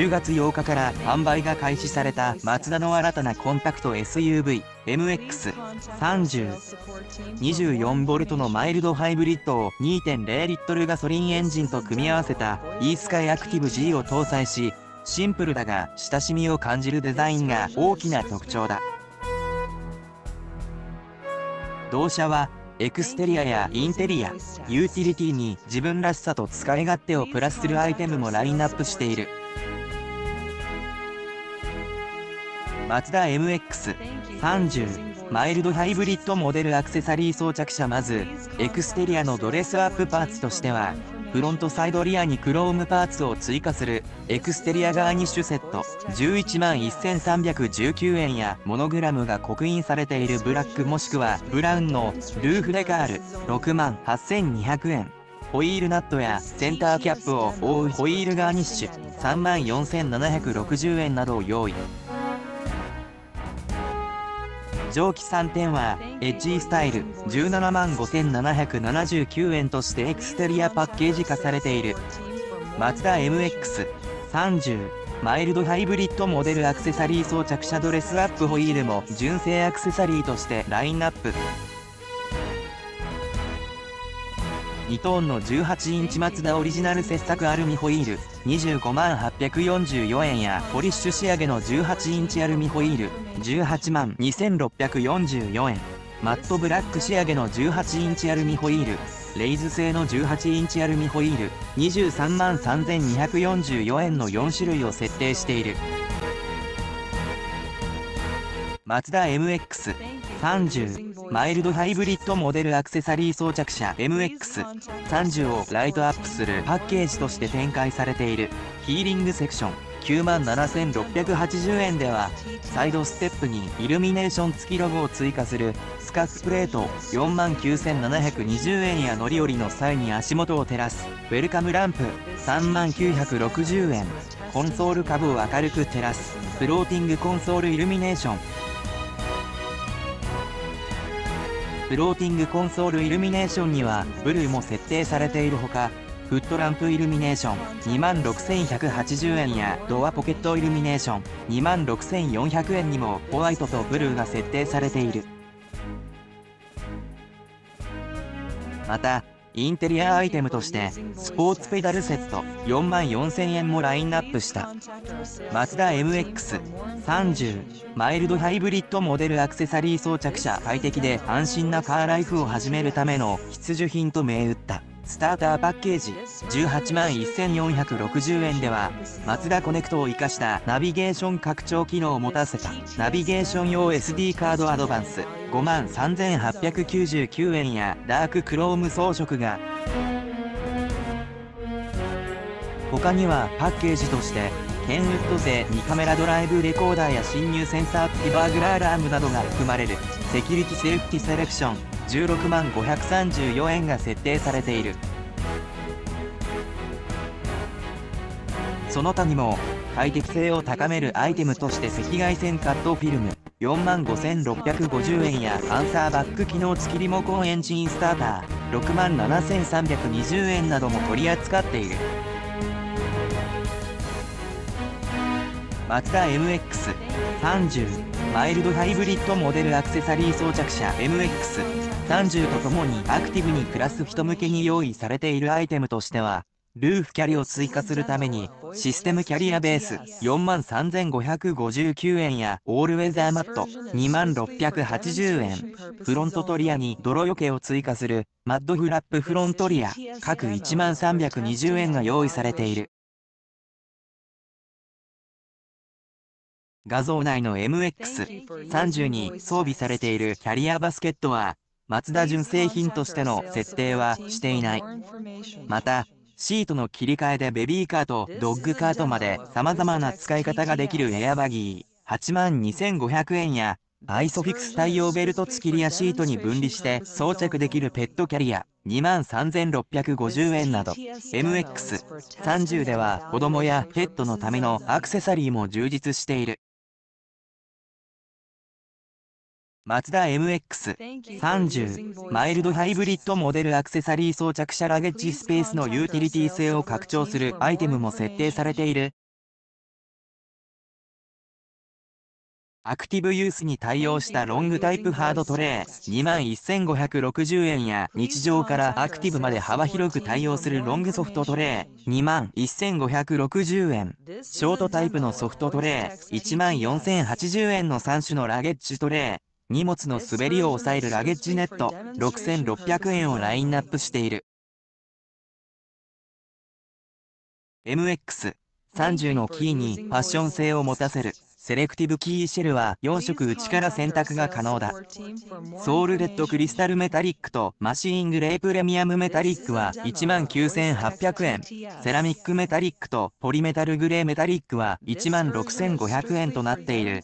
10月8日から販売が開始されたマツダの新たなコンパクト SUV MX30 24V のマイルドハイブリッドを2.0リットルガソリンエンジンと組み合わせた e スカイアクティブ G を搭載しシンプルだが親しみを感じるデザインが大きな特徴だ同社はエクステリアやインテリア、ユーティリティに自分らしさと使い勝手をプラスするアイテムもラインナップしている。マツダ MX30 マイルドハイブリッドモデルアクセサリー装着車まずエクステリアのドレスアップパーツとしてはフロントサイドリアにクロームパーツを追加するエクステリアガーニッシュセット。11万1319円やモノグラムが刻印されている。ブラックもしくはブラウンのルーフデカール。6万8200円。ホイールナットやセンターキャップを覆うホイールガーニッシュ。3万4760円などを用意。蒸気3点はエッジスタイル17万5779円としてエクステリアパッケージ化されている。マツダ MX30 マイルドハイブリッドモデルアクセサリー装着車ドレスアップホイールも純正アクセサリーとしてラインナップ。2トーンの18インチマツダオリジナル切削アルミホイール25万844円やポリッシュ仕上げの18インチアルミホイール18万2644円。マットブラック仕上げの18インチアルミホイールレイズ製の18インチアルミホイール23万3244円の4種類を設定している。マツダ MX30 マイルドハイブリッドモデルアクセサリー装着車 MX30 をライトアップするパッケージとして展開されている。ヒーリングセクション9万7680円ではサイドステップにイルミネーション付きロゴを追加するスカップレート4万9720円や乗り降りの際に足元を照らすウェルカムランプ3万960円。コンソール株を明るく照らすフローティングコンソールイルミネーション。フローティングコンソールイルミネーションにはブルーも設定されているほかフットランプイルミネーション26,180円やドアポケットイルミネーション26,400円にもホワイトとブルーが設定されている。またインテリアアイテムとしてスポーツペダルセット4万4000円もラインナップした。マツダ MX30 マイルドハイブリッドモデルアクセサリー装着車快適で安心なカーライフを始めるための必需品と銘打った。スターターパッケージ18万1460円ではマツダコネクトを生かしたナビゲーション拡張機能を持たせた。ナビゲーション用 SD カードアドバンス。5万3899円やダーククローム装飾が。他にはパッケージとしてケンウッド製2カメラドライブレコーダーや侵入センサー付きバーグラーラームなどが含まれるセキュリティセーフティセレクション16万534円が設定されている。その他にも快適性を高めるアイテムとして赤外線カットフィルム。4万5650円やアンサーバック機能付きリモコンエンジンスターター6万7320円なども取り扱っている。マツダ MX30 マイルドハイブリッドモデルアクセサリー装着車 MX30 とともにアクティブに暮らす人向けに用意されているアイテムとしてはルーフキャリを追加するためにシステムキャリアベース4万3559円やオールウェザーマット2万680円。フロントトリアに泥よけを追加するマッドフラップフロントリア各1万320円が用意されている。画像内の MX30 に装備されているキャリアバスケットはマツダ純正品としての設定はしていない。またシートの切り替えでベビーカートドッグカートまで様々な使い方ができるエアバギー8万2500円やアイソフィクス対応ベルト付きリアシートに分離して装着できるペットキャリア2万3650円など。MX30 では子供やペットのためのアクセサリーも充実しているマツダ MX30 マイルドハイブリッドモデルアクセサリー装着車ラゲッジスペースのユーティリティ性を拡張する。アイテムも設定されている。アクティブユースに対応したロングタイプハードトレー21,560円や日常からアクティブまで幅広く対応するロングソフトトレー21,560円。ショートタイプのソフトトレー14,080円の3種のラゲッジトレー荷物の滑りを抑えるラゲッジネット6600円をラインナップしている。MX30 のキーにファッション性を持たせる。セレクティブキーシェルは4色内から選択が可能だ。ソウルレッドクリスタルメタリックとマシーングレープレミアムメタリックは19,800円。セラミックメタリックとポリメタルグレーメタリックは16,500円となっている。